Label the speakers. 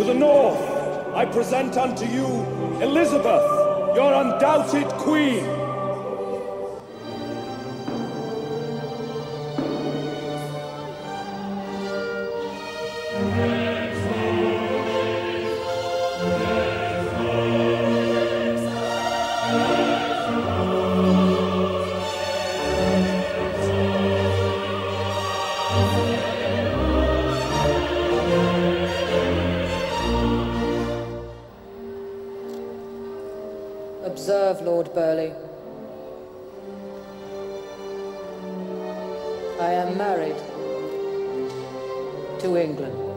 Speaker 1: To the north, I present unto you Elizabeth, your undoubted queen.
Speaker 2: Observe, Lord Burleigh. I am married to England.